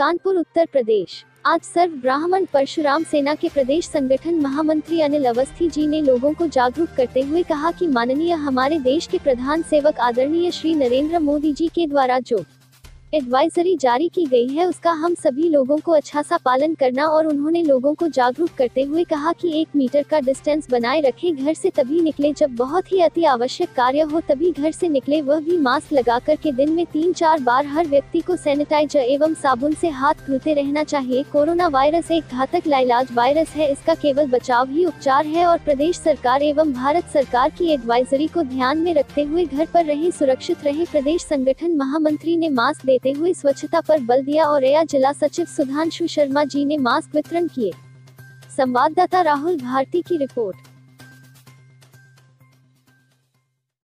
कानपुर, उत्तर प्रदेश। आज सर्व ब्राह्मण परशुराम सेना के प्रदेश संगठन महामंत्री अनिल अवस्थी जी ने लोगों को जागरूक करते हुए कहा कि माननीय हमारे देश के प्रधान सेवक आदरणीय श्री नरेंद्र मोदी जी के द्वारा जो एडवाइजरी जारी की गई है, उसका हम सभी लोगों को अच्छा सा पालन करना और उन्होंने लोगों को जागरूक करते हुए कहा कि एक मीटर का डिस्टेंस बनाए रखें, घर से तभी निकले जब बहुत ही अति आवश्यक कार्य हो, तभी घर से निकले वह भी मास्क लगा कर के दिन में तीन चार बार हर व्यक्ति को सैनिटाइजर एवं साबुन से हाथ धोते रहना चाहिए। कोरोना वायरस एक घातक लाइलाज वायरस है, इसका केवल बचाव ही उपचार है और प्रदेश सरकार एवं भारत सरकार की एडवाइजरी को ध्यान में रखते हुए घर पर रहे, सुरक्षित रहे। प्रदेश संगठन महामंत्री ने मास्क देते हुए स्वच्छता पर बल दिया और एया जिला सचिव सुधांशु शर्मा जी ने मास्क वितरण किए। संवाददाता राहुल भारती की रिपोर्ट।